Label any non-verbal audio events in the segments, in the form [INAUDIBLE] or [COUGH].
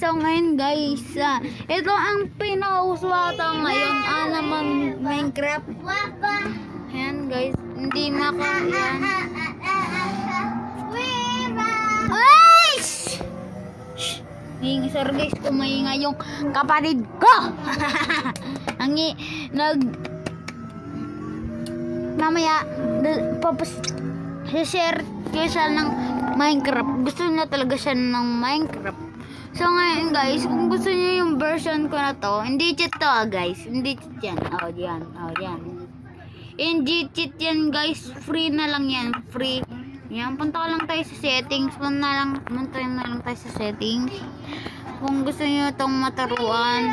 So ngayon guys, ah, ito ang pinakauswata ngayon, ah, naman Minecraft. Ayan guys, hindi na ako, yan. Ay! Shh! Shh! Yung sorry guys, kumaingay yung kapatid ko! [LAUGHS] ang nag... Mamaya, papos... share ko siya ng Minecraft. Gusto niya talaga siya ng Minecraft. So ngayon guys, kung gusto niyo yung version ko na to, hindi cheat to ah, guys. Hindi cheat yan. Oh, yan. Oh, yan. Hindi cheat yan guys. Free na lang yan. Free. Yan, punta lang tayo sa settings. Punta na lang, punta na lang tayo sa settings. Kung gusto niyo itong maturuan.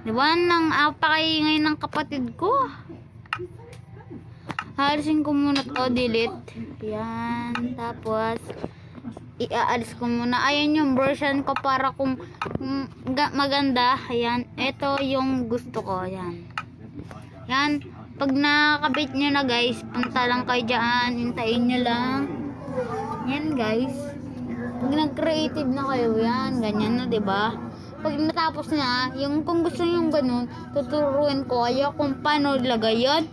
Diba? Nang apakaingay ng kapatid ko. Halisin ko muna to, delete. Yan. Tapos, iaalis ko muna. Ayan yung version ko para kung ga- maganda. Ayan. Ito yung gusto ko. Ayan. Yan. Pag nakakabit nyo na guys, punta lang kayo dyan. Hintayin nyo lang. Yan guys. Pag nag-creative na kayo, yan. Ganyan na, ba? Pag natapos na, yung kung gusto nyo yung ganun, tuturuin ko kayo kung paano ilagay yun.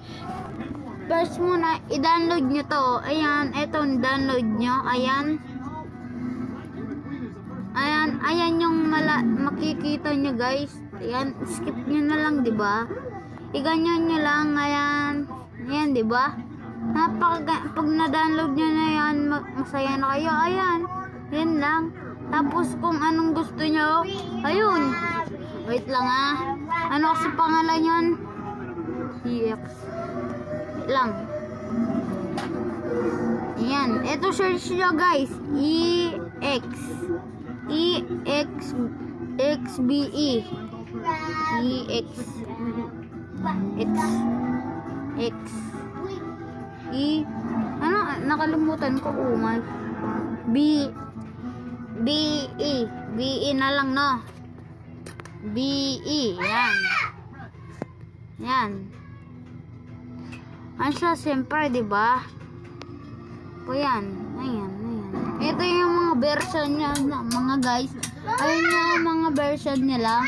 First muna, i-download nyo to. Ayan, eto, download nyo. Ayan. Ayan, ayan yung mala makikita nyo guys. Ayan, skip nyo na lang, di ba? Iganyan nyo lang, ayan. Ayan, di ba? Napaka, pag na-download nyo na yan, ma- masaya na kayo. Ayan, yan lang. Tapos kung anong gusto nyo, ayun. Wait lang ah. Ano kasi pangalan yun? EX. Wait lang. Ayan. Ito search nyo guys. EX. EX. XBE. EX. X. X. E. Ano? Nakalimutan ko. Oh my. B. B. E. B. E na lang no. B. E. Yan. Yan. Ano siya, siyempre, di ba? O yan. Ito yung mga version niya, mga guys. Ayun yung mga version nila.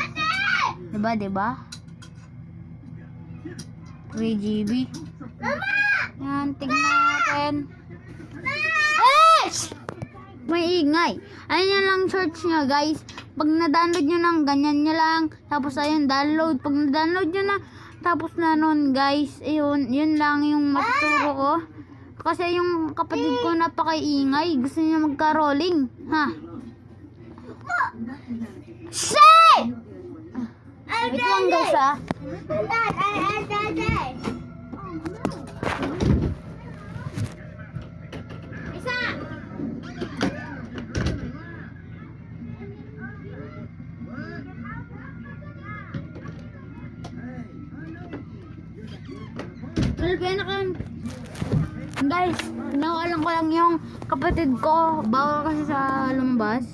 Diba, diba? 3GB. Yan, tignan natin. Eh! May ingay. Ayun yan lang search nyo, guys. Pag na-download nyo ng ganyan nyo lang. Tapos ayun, download. Pag na-download nyo na, tapos na nun, guys. Ayun, yun lang yung matuturo ko. Kasi yung kapatid ko napakaingay. Gusto niya magka-rolling. Ha? Say! Wait lang guys ah. Well, pinaka... Guys, nakalang ko lang yung kapatid ko. Bawal kasi sa lumbas.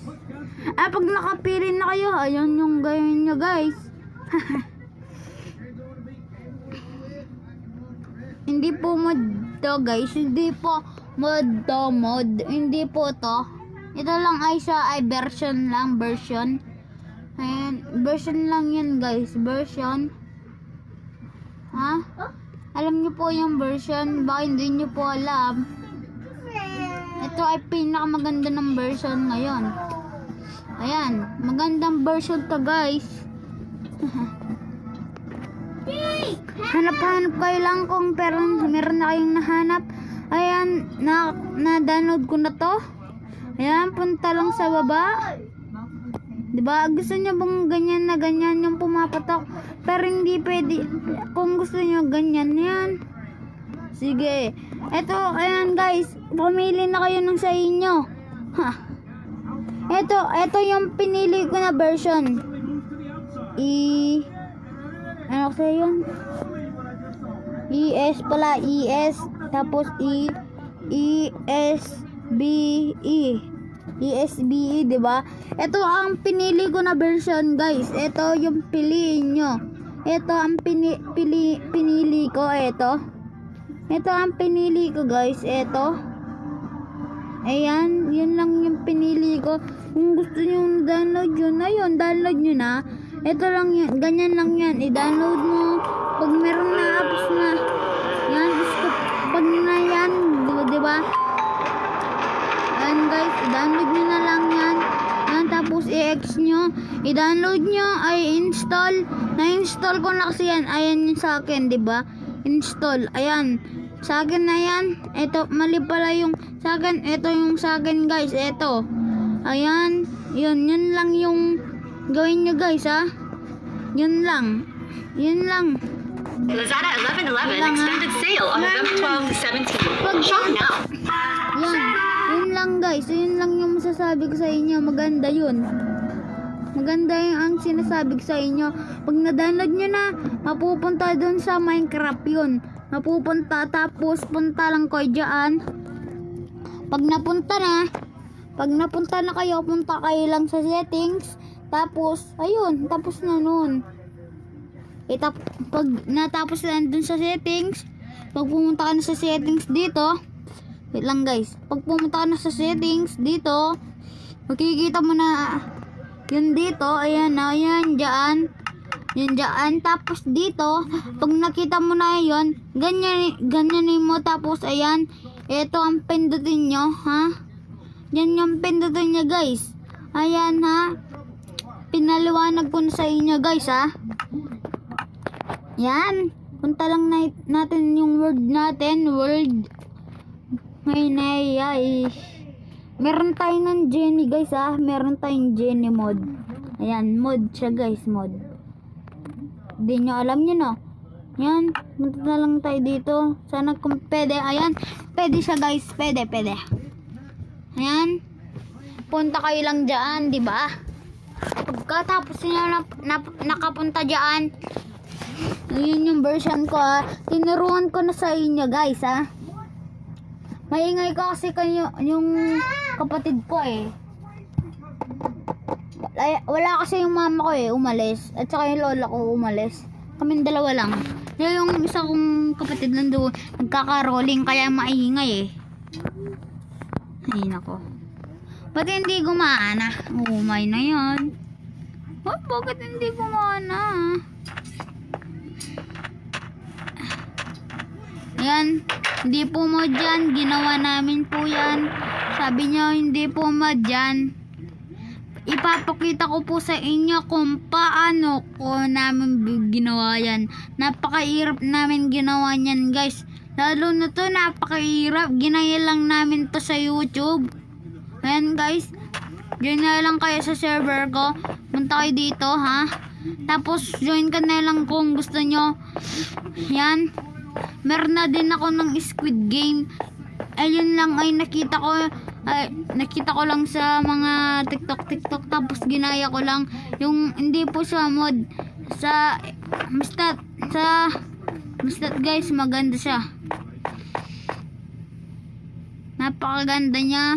Ah, pag nakapili na kayo, ayun yung gawin nyo guys. [LAUGHS] Hindi po mod to guys. Hindi po mod to mod. Hindi po to. Ito lang ay siya ay version lang. Version. Ayan. Version lang yan guys. Version. Ha? Alam niyo po yung version. Baka hindi niyo po alam. Ito ay pinakamaganda ng version ngayon. Ayan. Magandang version to guys. [LAUGHS] Hanap-hanap kayo lang kung pero meron na kayong nahanap. Ayan, na, na-download ko na to. Ayan, punta lang sa baba. 'Di ba? Gusto niyo bang ganyan na ganyan yung pumapatok? Pero hindi pwede. Kung gusto niyo ganyan, yan. Sige. Ito, ayan guys. Pumili na kayo ng sa inyo. Ha. Ito, ito yung pinili ko na version. E ano kasi yun? ES pala, ES tapos E ESBE. ESBE, 'di ba? Ito ang pinili ko na version, guys. Ito yung piliin nyo. Ito ang pini, pili, pinili ko, ito. Ito ang pinili ko, guys. Ito. Ayan, yun lang yung pinili ko. Kung gusto nyo download yun, ayun, download nyo na. Ito lang yan, ganyan lang yan. I-download mo. Pag meron na apps na, yan, gusto, pag na yan, di ba? Yan guys, i-download nyo na lang yan. Yan, tapos i-ex nyo. I-download nyo, ay install. Na-install ko na kasi yan. Ayan yung sa akin, di ba? Install. Ayan. Sa akin na yan. Ito, mali pala yung sa akin. Ito yung sa akin guys. Ito. Ayan. Yun, yun lang yung gawin nyo guys ha. Yun lang. Yun lang. Lazada 1111 Lang, ha? extended sale on. November 12 to 17. Pag- Shop now. Yan. Lang guys. Yun lang yung masasabi ko sa inyo. Maganda yun. Maganda yung ang sinasabi ko sa inyo. Pag na-download nyo na, mapupunta dun sa Minecraft yun. Mapupunta tapos punta lang kayo dyan. Pag napunta na, pag napunta na kayo, punta kayo lang sa settings. Tapos, ayun, tapos na nun. Itap, pag natapos na dun sa settings, pag pumunta ka na sa settings dito, wait lang guys, pag pumunta ka na sa settings dito, makikita mo na yun dito, ayan na, ayan, dyan, yun dyan, tapos dito, pag nakita mo na yun, ganyan, ganyanin mo, tapos ayan, ito ang pindutin nyo, ha? Yan yung pindutin nyo guys, ayan ha, pinaliwanag ko na sa inyo guys ha, yan. Punta lang na, natin yung word natin. Word. May nai. Meron tayo ng Jenny guys ah. Meron tayong Jenny mod. Ayan. Mod siya guys. Mod. Hindi nyo alam yun no. Yan. Punta na lang tayo dito. Sana kung pwede. Ayan. Pwede siya guys. Pwede. Pwede. Ayan. Punta kayo lang dyan. di ba? Pagkatapos nyo na, na, nakapunta dyan, Ayun yung version ko ha. Tinuruan ko na sa inyo guys ha. Maingay ko kasi kayo, yung kapatid ko eh. Wala, wala kasi yung mama ko eh, umalis. At saka yung lola ko umalis. Kaming dalawa lang. Yung, yung isa kong kapatid lang doon, nagkaka-rolling kaya maingay eh. Ay nako. Ba't hindi gumana? Umay na yan. Ba't bakit hindi gumana? Yan. Hindi po mo dyan. Ginawa namin po yan. Sabi niyo hindi po mo dyan. Ipapakita ko po sa inyo kung paano ko namin ginawa yan. Napakairap namin ginawa yan guys. Lalo na to napakairap. Ginaya lang namin to sa YouTube. Ayan guys. Join na lang kayo sa server ko. Punta kayo dito ha. Tapos join ka na lang kung gusto nyo. Yan meron na din ako ng Squid Game. Ayun lang ay nakita ko ay, nakita ko lang sa mga TikTok TikTok tapos ginaya ko lang yung hindi po siya mod sa Mistat sa Mistat guys maganda siya. Napakaganda niya.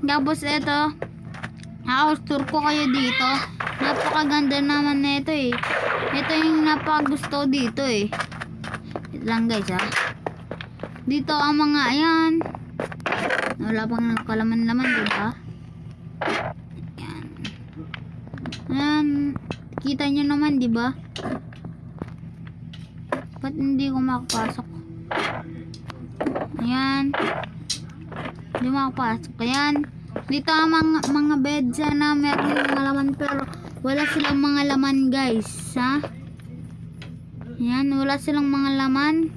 Tapos ito house tour ko kayo dito. Napakaganda naman nito eh. Ito yung napakagusto dito eh. Lang guys ha. Dito ang mga ayan. Wala pang kalaman-laman diba? Ayan. Ayan. Kita nyo naman diba? Ba't hindi ko makapasok? Ayan. Hindi makapasok. Ayan. Dito ang mga, mga bed sana meron mga laman pero wala silang mga laman guys. Ha? Yan, wala silang mga laman.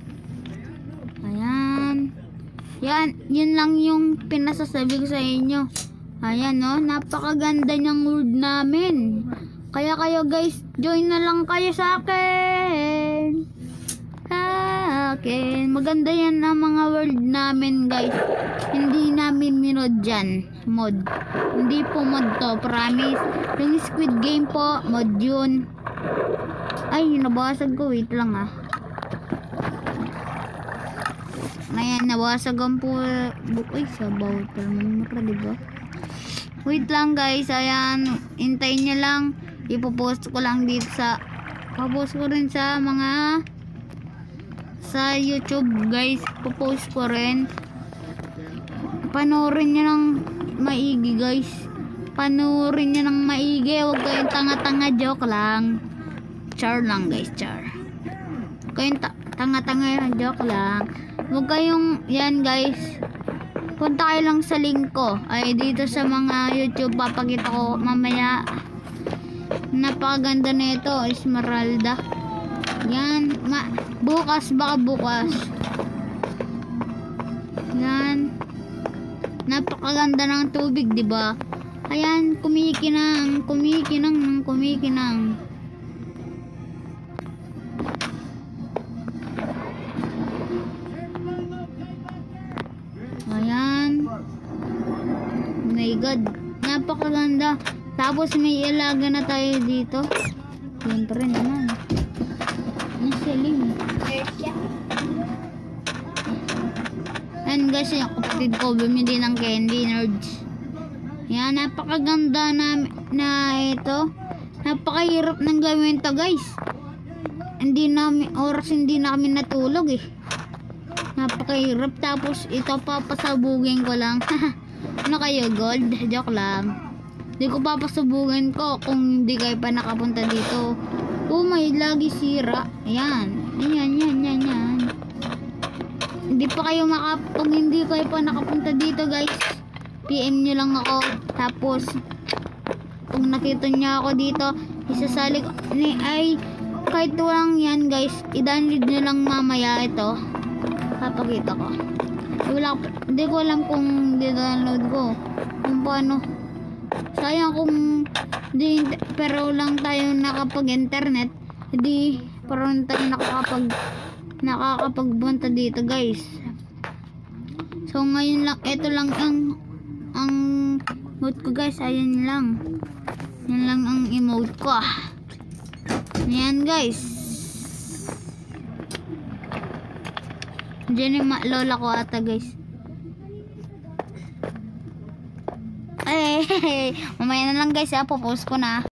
Ayan. Yan, yun lang yung pinasasabi ko sa inyo. Ayan, no. Napakaganda niyang word namin. Kaya kayo guys, join na lang kayo sa akin. Sa akin. Maganda yan ang mga word namin guys. Hindi namin minod dyan. Mod. Hindi po mod to. Promise. Yung Squid Game po, mod yun. Ay, nabasag ko. Wait lang ah. Ayan, nabasag ang po. Uy, sabaw. Pero mura, diba? Wait lang guys. Ayan. Hintayin nyo lang. Ipopost ko lang dito sa Papost ko rin sa mga sa YouTube guys. Popost ko rin. panoorin nyo ng maigi guys. Panoorin nyo ng maigi. Huwag kayong tanga-tanga joke lang. Char lang guys, char. Kayong ta- tanga-tanga yung joke lang. Huwag kayong, yan guys. Punta kayo lang sa link ko. Ay, dito sa mga YouTube, papakita ko mamaya. Napakaganda na ito, Esmeralda. Yan, ma bukas, baka bukas. Yan. Napakaganda ng tubig, di ba? Ayan, kumikinang, kumikinang, ng kumikinang. Tapos may ilaga na tayo dito. Siyempre naman. Ang siling. Ayan guys, yung kapatid ko bumili ng candy nerds. Yan, napakaganda na, na ito. Napakahirap ng gawin to guys. Hindi namin, oras hindi na kami natulog eh. Napakahirap. Tapos ito papasabugin ko lang. [LAUGHS] ano kayo, gold? Joke lang. Hindi ko papasabugin ko kung hindi kayo pa nakapunta dito. Oh, may lagi sira. Ayan. Ayan, yan, yan, yan. Hindi pa kayo maka... Kung hindi kayo pa nakapunta dito, guys. PM nyo lang ako. Tapos, kung nakita nyo ako dito, isasali ko. Ni, ay, kahit walang yan, guys. I-download nyo lang mamaya ito papakita ko wala hindi ko alam kung di-download ko kung paano sayang kung di, pero lang tayo nakapag internet hindi parang tayo nakakapag nakakapagbunta dito guys. So ngayon lang ito lang ang ang emote ko guys. Ayun lang. Yan lang ang emote ko yan guys. Diyan yung lola ko ata guys. [LAUGHS] mamaya na lang guys ha, popost ko na.